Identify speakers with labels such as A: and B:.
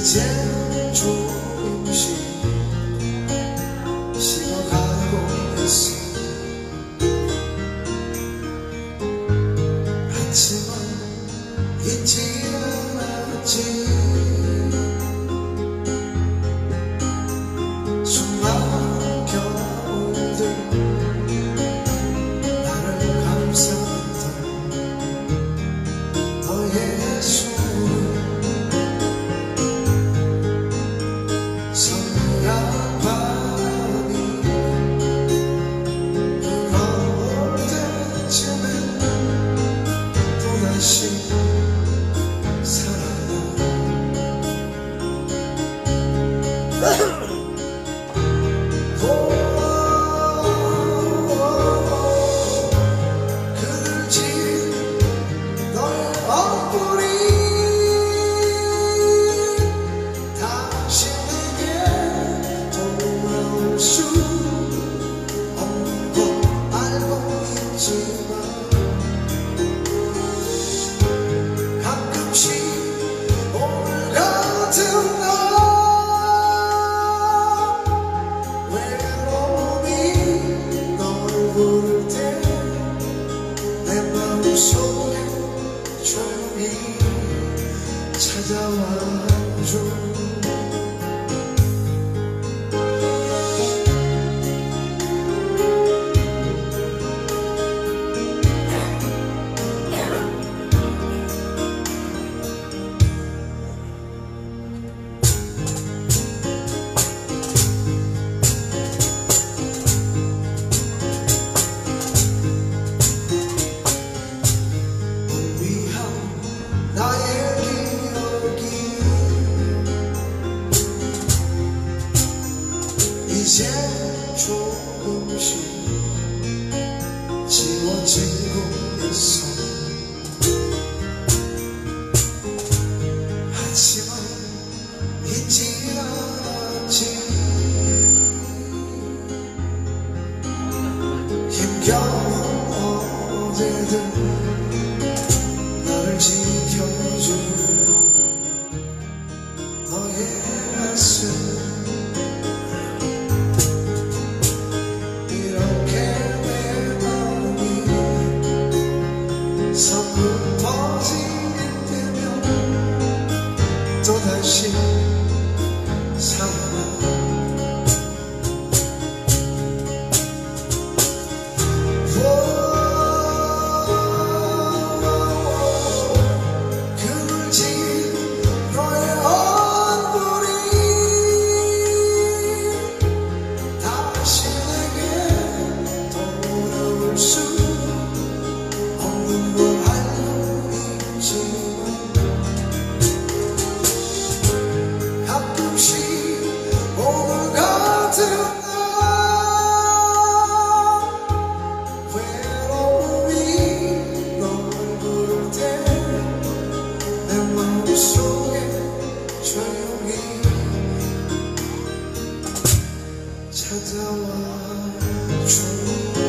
A: 이제 조금씩 식어가고 있어 하지만 잊지 않았지. 수많은 겨울들 나를 감싸던 너의 손 Zavallı çocuk 이제 조금씩 지워지고 있어 하지만 잊지 않았지. 힘겨운 어제들 나를 지켜 Some true.